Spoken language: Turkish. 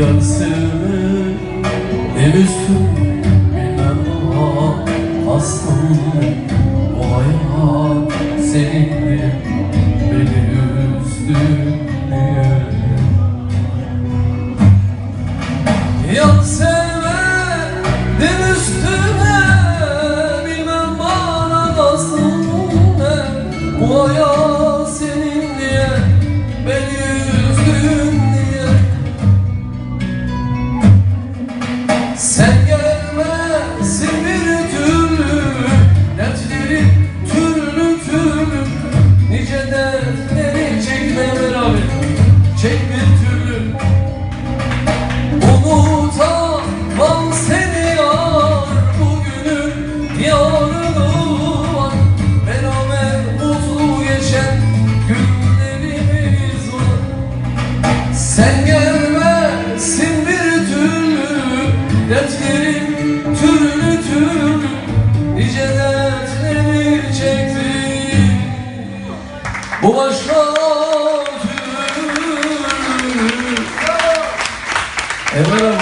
Sevme demiştim bilmem ama Aslında o hayat seninle beni üzdü diye Sen gelmezsin bir türlü Dertleri türlü türlü. Nice dertleri çekme beraber Çek bir türlü. Unutamam seni yar Bugünün yarını var. Beraber mutlu geçen günlerimiz var. Sen Dertlerim türlü türlü Nice dertleri çektim Bu başka türlü Evet